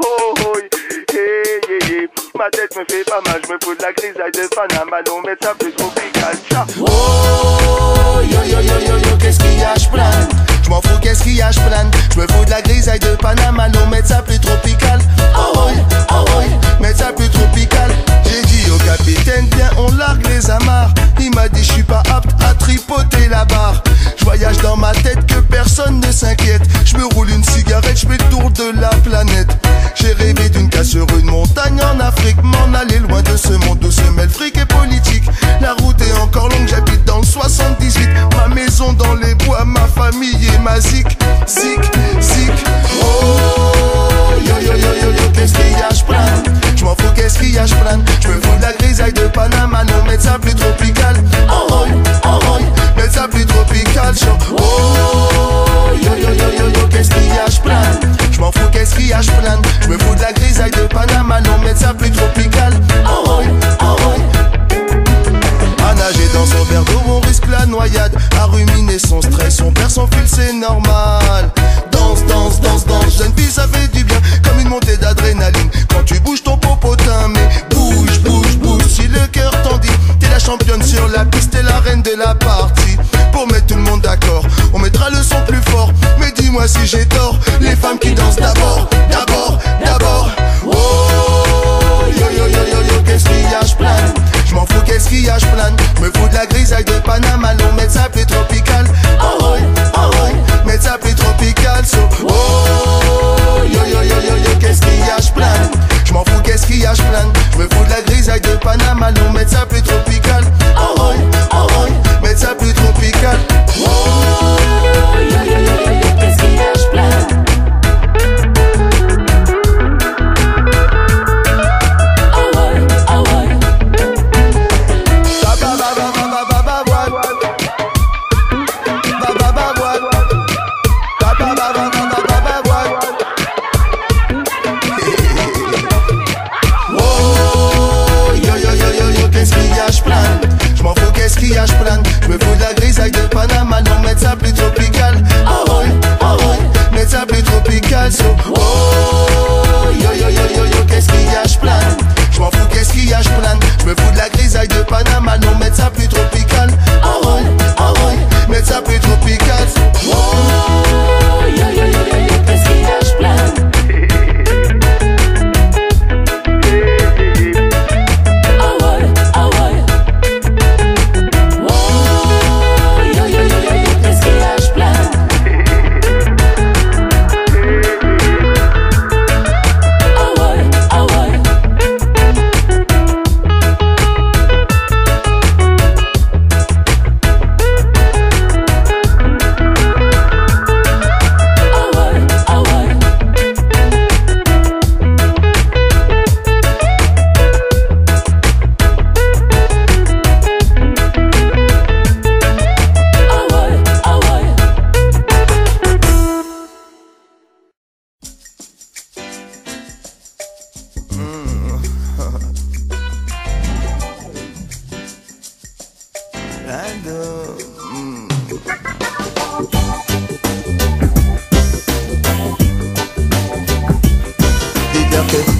oh, oh. Ma tête me fait pas mal, je me fous de la grisaille de Panama, non mais ça plus tropical. Oh, yo yo yo yo yo, qu'est-ce qu'il y a, je plane. Je m'en fous, qu'est-ce qu'il y a, je plane. Je me fous de la grisaille de Panama, non, ça plus tropical Oh oui, oh oui, mettre ça plus tropical J'ai dit au capitaine, viens, on largue les amarres. Il m'a dit, je suis pas apte tripoter la barre. Je voyage dans ma tête que personne ne s'inquiète. Je me roule une cigarette, je fais le tour de la planète. J'ai rêvé d'une casse sur une montagne en Afrique. M'en aller loin de ce monde où se mêle fric et politique. La route est encore longue, j'habite dans le 78 Ma maison dans les bois, ma famille et ma zik. Zik, zik. Oh, yo yo yo yo yo, qu'est-ce qu'il y a, Je m'en fous, qu'est-ce qu'il y a, j'plane Je me fous de la grisaille de Panama, non, mettre ça plus tropical t'es la partie. Pour mettre tout le monde d'accord, on mettra le son plus fort. Mais dis-moi si j'ai tort, les femmes qui dansent d'abord,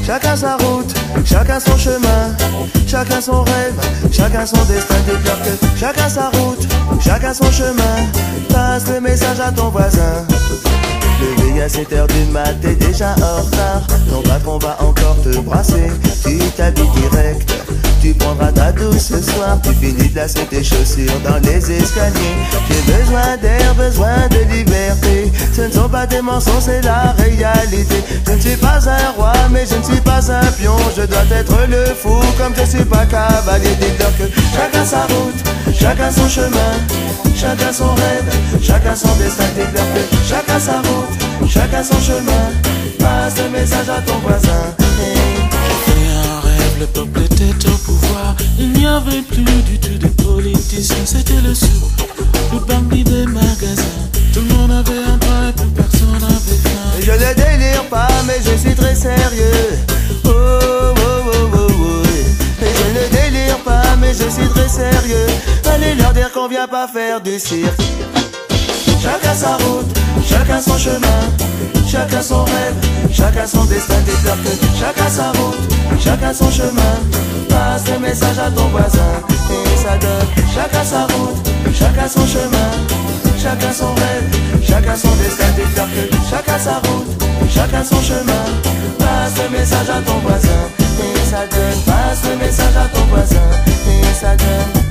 chacun sa route, chacun son chemin, chacun son rêve, chacun son destin. Que chacun sa route, chacun son chemin. Passe le message à ton voisin. Levé à 7h du mat, t'es déjà en retard. Ton patron va encore te brasser. Tu t'habilles direct. Prendras ta ce soir. Tu finis de lasser tes chaussures dans les escaliers. J'ai besoin d'air, besoin de liberté. Ce ne sont pas des mensonges, c'est la réalité. Je ne suis pas un roi, mais je ne suis pas un pion. Je dois être le fou, comme je suis pas cavalier. Dis-leur que chacun sa route, chacun son chemin. Chacun son rêve, chacun son destin. Dis-leur que chacun sa route, chacun son chemin. Passe le message à ton voisin. Il n'y avait plus du tout de politiciens, c'était le sou. Le bandit des magasins. Tout le monde avait un toit et plus personne n'avait faim. Je ne délire pas, mais je suis très sérieux. Oh, oh, oh, oh, oh. Et je ne délire pas, mais je suis très sérieux. Allez leur dire qu'on vient pas faire du cirque. Chacun sa route, chacun son chemin. chacun son rêve, chacun son destin déclare que chacun sa route, chacun son chemin. Message à ton voisin et ça donne chacun sa route, chacun son chemin, chacun son rêve, chacun son destin déclare que chacun sa route, chacun son chemin. Passe le message à ton voisin et ça donne, passe le message à ton voisin et ça donne.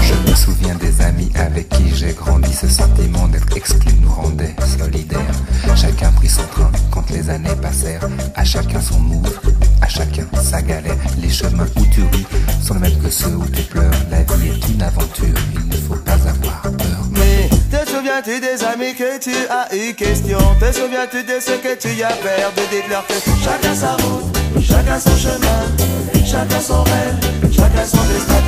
Je me souviens des amis avec qui j'ai grandi. Ce sentiment d'être exclu nous rendait solidaires. Chacun prit son train quand les années passèrent. À chacun son move, chacun sa galère. Les chemins où tu ris sont les mêmes que ceux où tu pleures. La vie est une aventure, il ne faut pas avoir peur. Mais te souviens-tu des amis que tu as eu question? Te souviens-tu de ce que tu y as perdu Déclare que chacun sa route, chacun son chemin Chacun son rêve, chacun son destin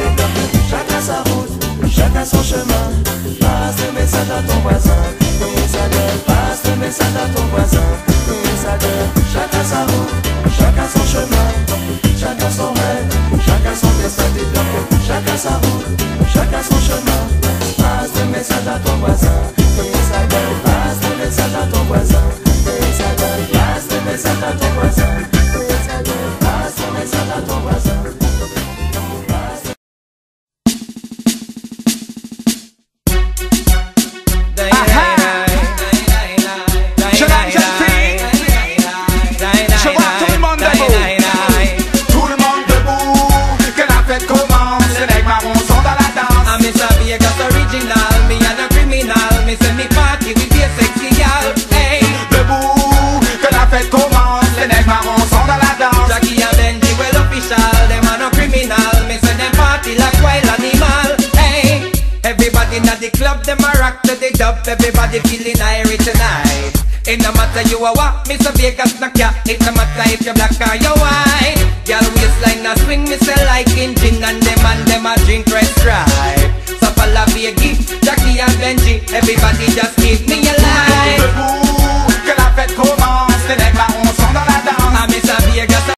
chacun sa route, chacun son chemin Passe le message à ton voisin passe le message à ton voisin chacun sa route, à ton voisin Et ça donne, passe le message à ton voisin Et ça donne, passe le message à ton voisin Passe- Je la jeune Je vois tout le monde debout Tout le monde debout Que la fête commence to the dub. Everybody feeling irie tonight. It no matter you are what, Mr. Vegas knock ya. It no matter if you black or you white. Girl waistline a swing, me say like engine, and them and them a drink red stripe. So follow Vegas, Jackie and Benji, everybody just